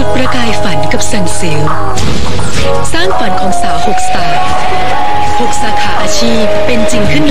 ุดประกายฝันกับซันซิลสร้างฝันของสาวหกสไตล์หกสาขาอาชีพเป็นจริงขึ้น